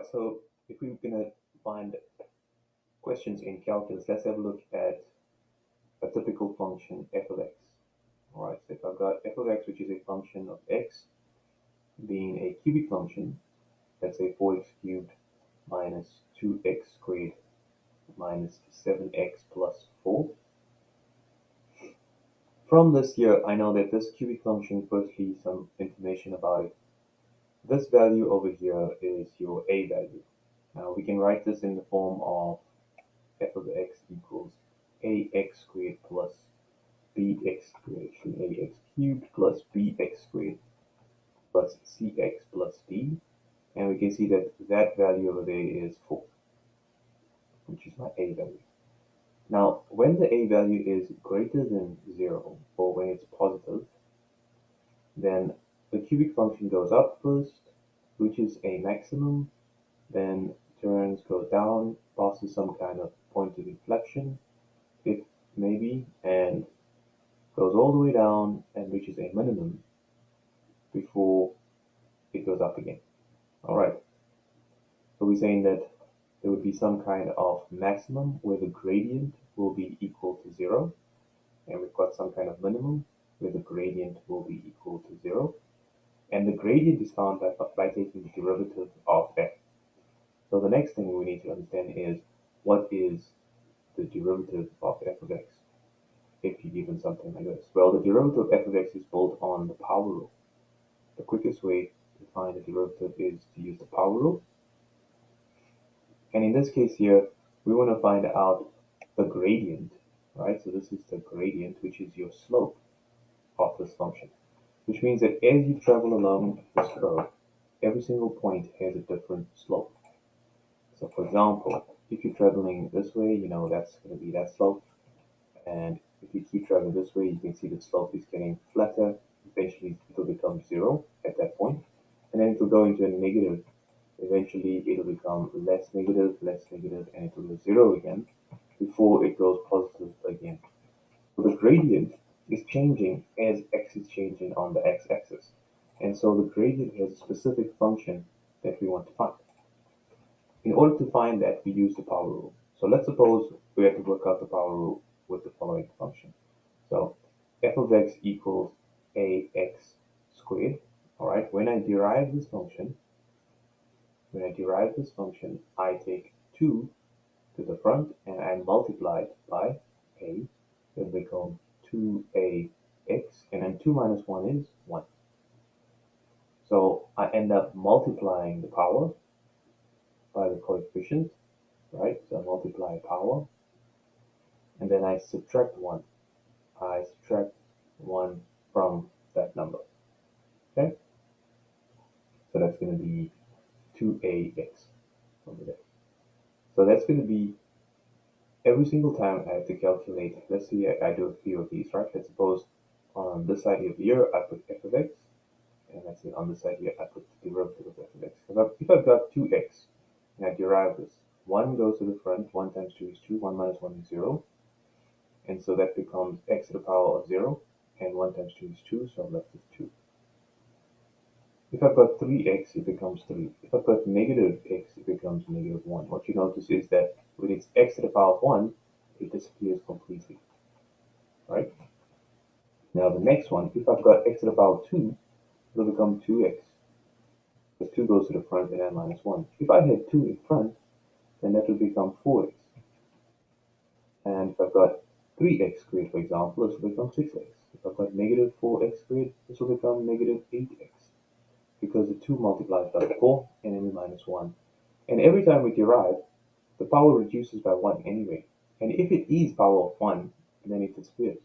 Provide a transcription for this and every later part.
Alright, so if we're going to find questions in calculus, let's have a look at a typical function f of x. Alright, so if I've got f of x, which is a function of x, being a cubic function, let's say 4x cubed minus 2x squared minus 7x plus 4. From this here, I know that this cubic function, firstly, some information about it. This value over here is your a value. Now we can write this in the form of f of x equals ax squared plus bx squared, ax cubed plus bx squared plus cx plus d. And we can see that that value over there is 4, which is my a value. Now, when the a value is greater than 0, or when it's positive, then the cubic function goes up first, reaches a maximum, then turns, goes down, passes some kind of point of inflection, if maybe, and goes all the way down and reaches a minimum before it goes up again. Alright, so we're saying that there would be some kind of maximum where the gradient will be equal to zero, and we've got some kind of minimum where the gradient will be equal to zero, and the gradient is found by, taking the derivative of f. So the next thing we need to understand is what is the derivative of f of x if you're given something like this? Well, the derivative of f of x is built on the power rule. The quickest way to find the derivative is to use the power rule. And in this case here, we want to find out the gradient, right? So this is the gradient, which is your slope of this function, which means that as you travel along this curve, every single point has a different slope. So for example, if you're traveling this way, you know that's going to be that slope. And if you keep traveling this way, you can see the slope is getting flatter. Eventually, it will become zero at that point. And then it will go into a negative. Eventually, it will become less negative, less negative, and it will go zero again before it goes positive again. So the gradient is changing is changing on the x-axis. And so the gradient has a specific function that we want to find. In order to find that, we use the power rule. So let's suppose we have to work out the power rule with the following function. So f of x equals ax squared. All right, when I derive this function, when I derive this function, I take 2 to the front and I multiply it by a, It become 2a x, and then 2 minus 1 is 1. So I end up multiplying the power by the coefficient, right? So I multiply power, and then I subtract 1. I subtract 1 from that number, okay? So that's going to be 2ax over there. So that's going to be every single time I have to calculate, let's see, I, I do a few of these, right? Let's suppose on this side here, I put f of x, and let's on this side here, I put the derivative of f of x. If I've got 2x, and I derive this, 1 goes to the front, 1 times 2 is 2, 1 minus 1 is 0. And so that becomes x to the power of 0, and 1 times 2 is 2, so I'm left with 2. If I've got 3x, it becomes 3. If I've got negative x, it becomes negative 1. What you notice is that when it's x to the power of 1, it disappears completely. Right? Now the next one, if I've got x to the power of 2, it'll become 2x. Because 2 goes to the front and then minus 1. If I had 2 in front, then that will become 4x. And if I've got 3x squared, for example, this will become 6x. If I've got negative 4x squared, this will become negative 8x because the 2 multiplies by 4 and we minus 1. And every time we derive, the power reduces by 1 anyway. And if it is power of 1, then it disappears.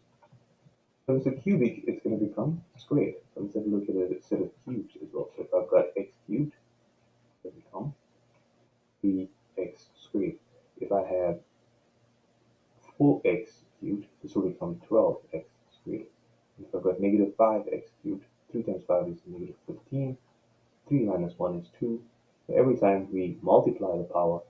So if it's a cubic, it's going to become squared. So let's have a look at a set of cubes as well. So if I've got x cubed, it will become 3x squared. If I have 4x cubed, this will become 12x squared. If I've got negative 5x cubed, 3 times 5 is negative 15. 3 minus 1 is 2. So every time we multiply the power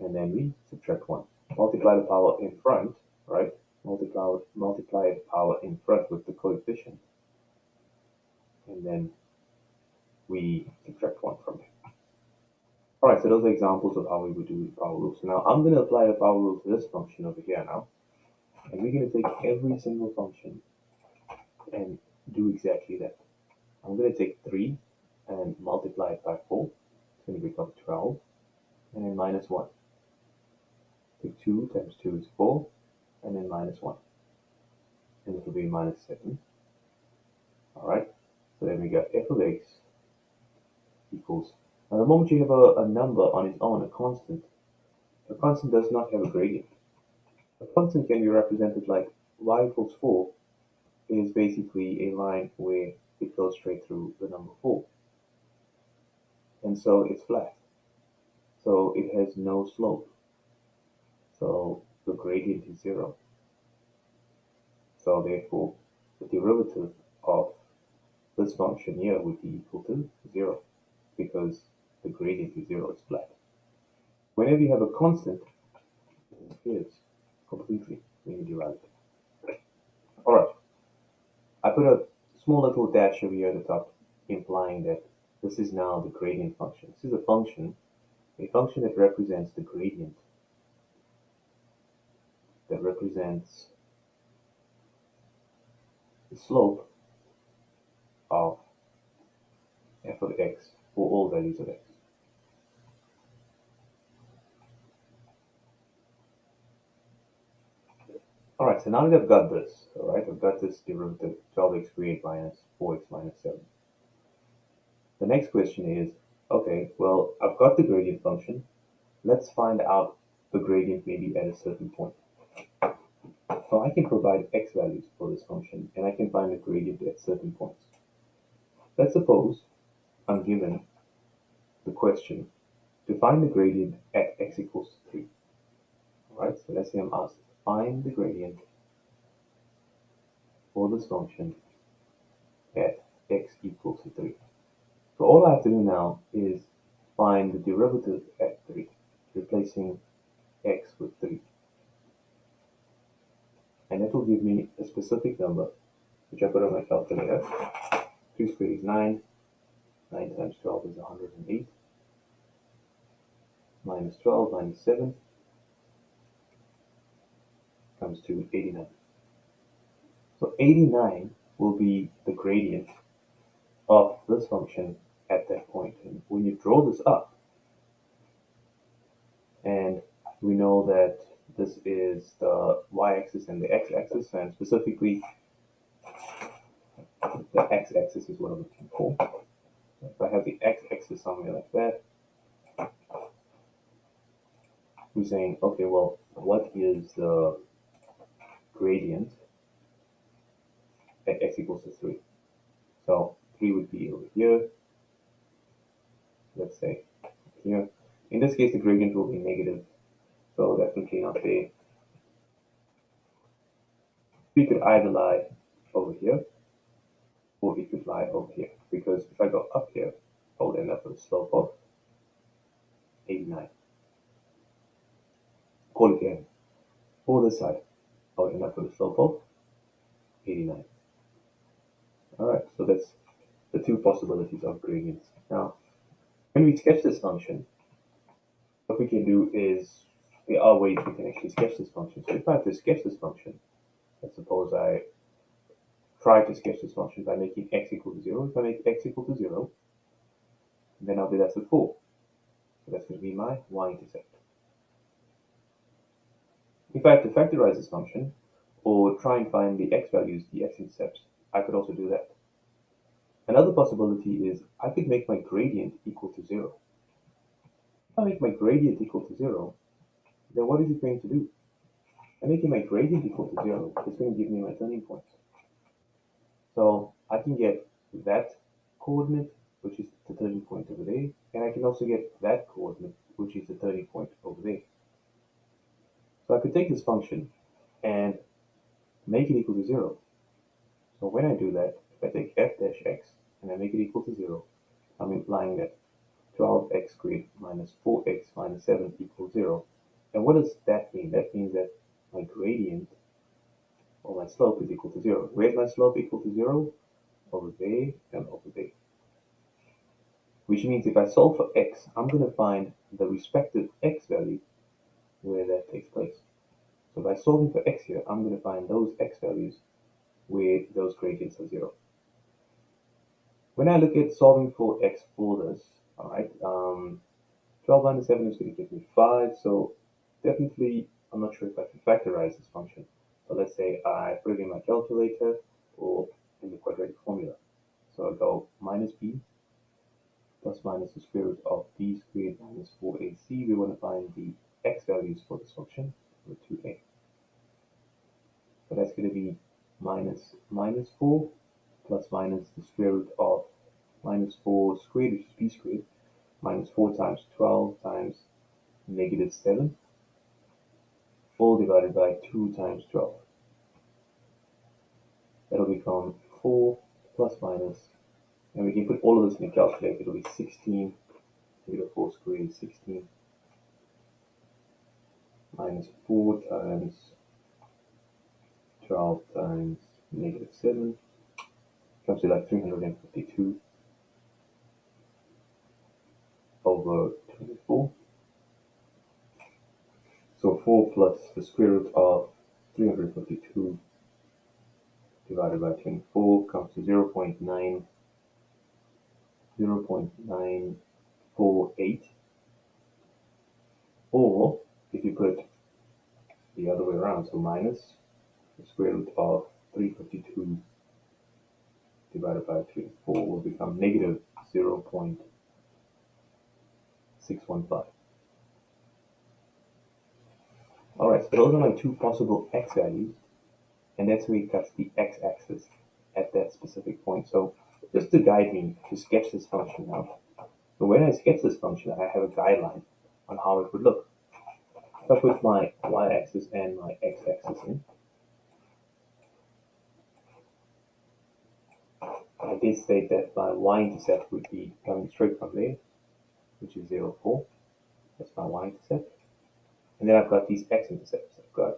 and then we subtract 1. Multiply the power in front, right? Multiply, multiply the power in front with the coefficient. And then we subtract 1 from it. Alright, so those are examples of how we would do power rules. Now I'm going to apply the power rule to this function over here now. And we're going to take every single function and do exactly that. I'm going to take 3 and multiply it by 4. It's going to become 12. And then minus 1. Take 2 times 2 is 4. And then minus 1. And it will be minus 7. Alright, so then we got f of x equals. Now the moment you have a, a number on its own, a constant, a constant does not have a gradient. A constant can be represented like y equals 4 is basically a line where it goes straight through the number 4. And so it's flat. So it has no slope. So the gradient is 0. So therefore, the derivative of this function here would be equal to 0 because the gradient is 0, it's flat. Whenever you have a constant, it disappears completely when you derive it. Alright, I put a small little dash over here at the top implying that this is now the gradient function. This is a function, a function that represents the gradient, that represents the slope of f of x for all values of x. Alright, so now that I've got this, alright, I've got this derivative 12x squared minus 4x minus 7. The next question is, okay, well, I've got the gradient function. Let's find out the gradient maybe at a certain point. So I can provide x values for this function, and I can find the gradient at certain points. Let's suppose I'm given the question to find the gradient at x equals 3. Alright, so let's say I'm asked to find the gradient for this function at x equals 3. So all I have to do now is find the derivative at 3, replacing x with 3 and it will give me a specific number, which I put on my calculator. 2 squared is 9, 9 times 12 is 108, minus 12 minus 7 comes to 89. So 89 will be the gradient of this function at that point. And when you draw this up, and we know that this is the y-axis and the x-axis, and specifically the x-axis is what I'm looking for. If I have the x-axis somewhere like that, we're saying, okay, well, what is the gradient at x equals to 3? So 3 would be over here, let's say here. In this case, the gradient will be negative so definitely not there. We could either lie over here or we could lie over here because if I go up here, I will end up with a slope of 89. Call it again. For this side, I will end up with a slope of 89. Alright, so that's the two possibilities of gradients. Now, when we sketch this function, what we can do is there are ways we can actually sketch this function. So if I have to sketch this function, let's suppose I try to sketch this function by making x equal to 0. If I make x equal to 0, then I'll be left with 4. So that's going to be my y-intercept. If I have to factorize this function, or try and find the x values, the x-intercepts, I could also do that. Another possibility is I could make my gradient equal to 0. If I make my gradient equal to 0, then what is it going to do? I'm making my gradient equal to zero. It's going to give me my turning point. So I can get that coordinate, which is the turning point over there, and I can also get that coordinate, which is the turning point over there. So I could take this function and make it equal to zero. So when I do that, if I take f dash x and I make it equal to zero, I'm implying that 12x squared minus 4x minus 7 equals zero. And what does that mean? That means that my gradient or my slope is equal to zero. Where's my slope equal to zero? Over there and over there. which means if I solve for x, I'm going to find the respective x value where that takes place. So by solving for x here, I'm going to find those x values where those gradients are zero. When I look at solving for x for this, all right, um, 12 minus 7 is going to give me 5, so definitely I'm not sure if I can factorize this function. So let's say I put it in my calculator or in the quadratic formula. So I'll go minus b plus minus the square root of b squared minus 4ac. We want to find the x values for this function, with 2a. So that's going to be minus minus 4 plus minus the square root of minus 4 squared, which is b squared, minus 4 times 12 times negative 7, all divided by 2 times 12. That'll become 4 plus minus, and we can put all of this in the calculator, it'll be 16, negative 4 squared, 16 minus 4 times 12 times negative 7 comes to like 352 over 24. So 4 plus the square root of 352 divided by 24 comes to 0 0.9 0 0.948 or if you put the other way around so minus the square root of 352 divided by 24 will become negative 0 0.615 alright so those are my two possible x values and that's where it cuts the x-axis at that specific point. So just to guide me to sketch this function now. So when I sketch this function, I have a guideline on how it would look. I put my y-axis and my x-axis in, I did state that my y-intercept would be coming straight from there, which is 0, 4. That's my y-intercept. And then I've got these x-intercepts. I've got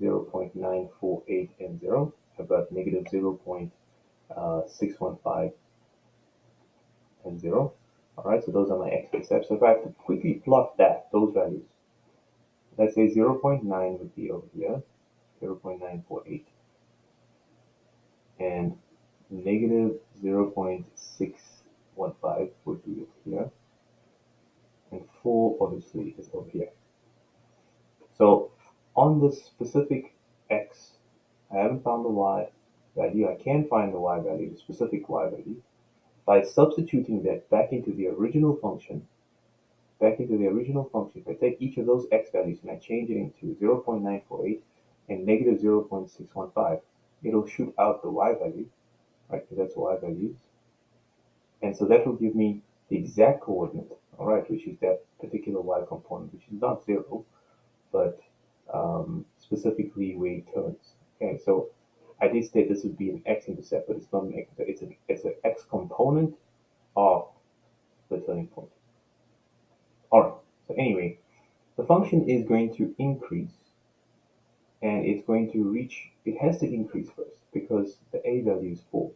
0.948 and 0, about negative 0.615 uh, and 0. Alright, so those are my x-intercepts. So if I have to quickly plot that, those values, let's say 0.9 would be over here, 0.948, and negative 0.615 would be over here, and 4 obviously is over here. So on this specific x, I haven't found the y value. I can find the y value, the specific y value, by substituting that back into the original function, back into the original function. If I take each of those x values and I change it into 0.948 and negative 0.615, it'll shoot out the y value, right? Because that's y values. And so that will give me the exact coordinate, all right, which is that particular y component, which is not zero, but um, specifically where it turns. Okay, so I did state this would be an x-intercept, but it's not an x, it's an, it's an x component of the turning point. Alright, so anyway, the function is going to increase and it's going to reach, it has to increase first because the a value is 4.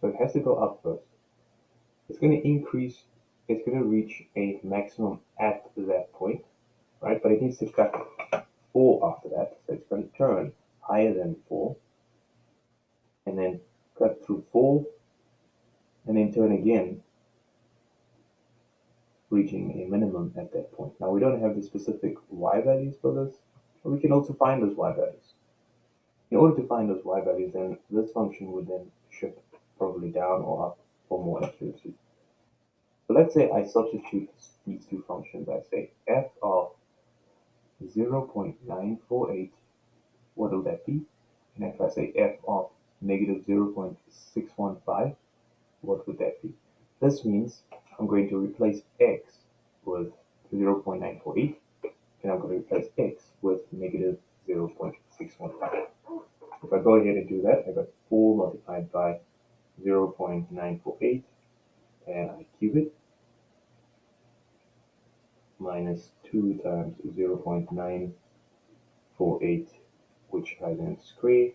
So it has to go up first. It's going to increase, it's going to reach a maximum at that point, right? But it needs to cut 4 after that. So it's going to turn higher than 4 and then cut through 4 and then turn again reaching a minimum at that point. Now we don't have the specific y values for this, but we can also find those y values. In order to find those y values, then this function would then shift probably down or up for more accuracy. So let's say I substitute these two functions. I say f of 0.948, what will that be? And if I say f of negative 0.615, what would that be? This means I'm going to replace x with 0.948, and I'm going to replace x with negative 0.615. If I go ahead and do that, I got 4 multiplied by 0.948, and I cube it, minus 2 times 0.948 which I then square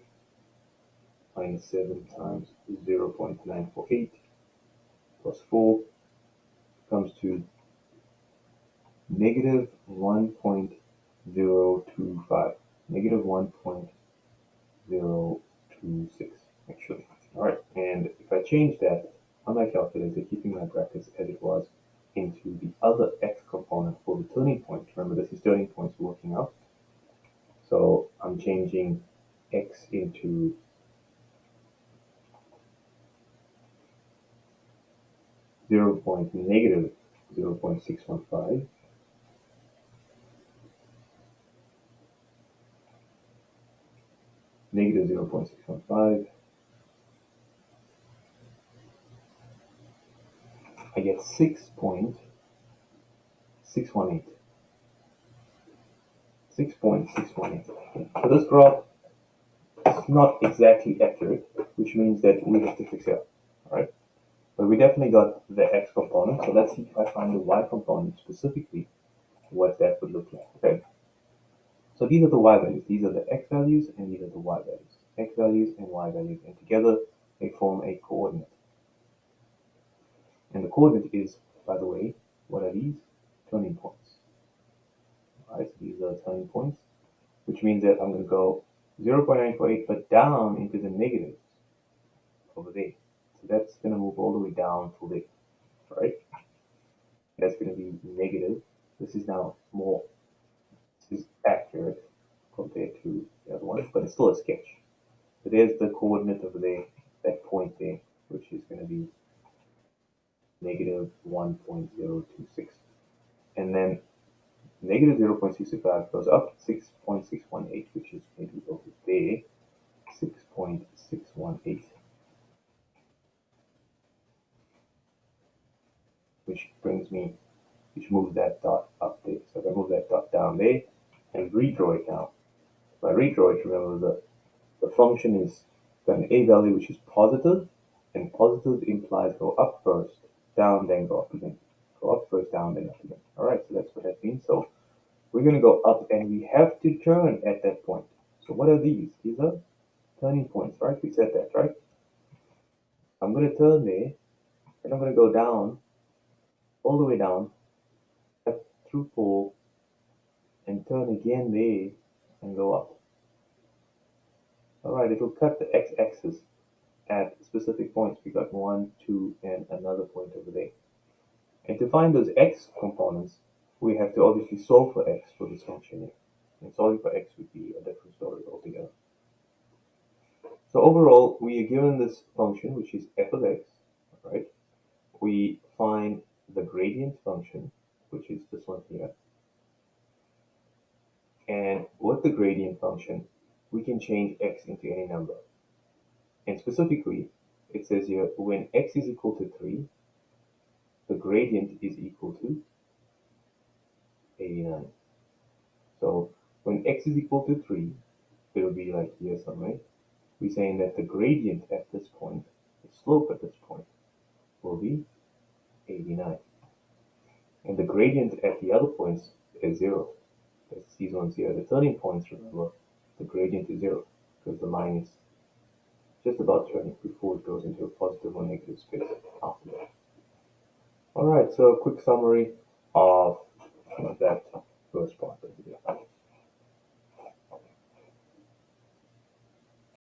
minus 7 times 0.948 plus 4 comes to negative 1.025, negative 1.026 actually. All right, and if I change that on my calculator, keeping my brackets as it was, into the other x component for the turning point. Remember, this is turning points working out. So I'm changing x into zero point negative zero point six one five. Negative 0.615 get 6.618. 6.618. So this graph is not exactly accurate, which means that we have to fix it right? But we definitely got the x component, so let's see if I find the y component specifically, what that would look like, okay? So these are the y values, these are the x values, and these are the y values. x values and y values, and together they form a coordinate. And the coordinate is, by the way, what are these? Turning points. Alright, so these are turning points, which means that I'm going to go 0.948 but down into the negatives over there. So that's going to move all the way down to there, right? That's going to be negative. This is now more, this is accurate compared to the other ones, but it's still a sketch. So there's the coordinate over there, that point there, which is going to be negative 1.026. And then negative 0.625 goes up 6.618, which is maybe over there, 6.618. Which brings me, which moves that dot up there. So if I move that dot down there and redraw it now. If I redraw it, remember the, the function is an a value which is positive, and positive implies go up first down, then go up again. Go up first, down, then up again. All right, so that's what that means. So we're going to go up and we have to turn at that point. So what are these? These are turning points, right? We said that, right? I'm going to turn there and I'm going to go down, all the way down, up through four, and turn again there and go up. All right, it'll cut the x-axis at specific points. We got one, two, and another point over there. And to find those x components, we have to obviously solve for x for this function here. And solving for x would be a different story altogether. So overall, we are given this function, which is f of x, right? We find the gradient function, which is this one here. And with the gradient function, we can change x into any number. And specifically, it says here when x is equal to 3, the gradient is equal to 89. So when x is equal to 3, it'll be like here somewhere. We're saying that the gradient at this point, the slope at this point, will be 89. And the gradient at the other points is 0. That's these ones here. The turning points, remember, the gradient is 0 because the line is just about turning before it goes into a positive or negative space after that. Alright, so a quick summary of that first part of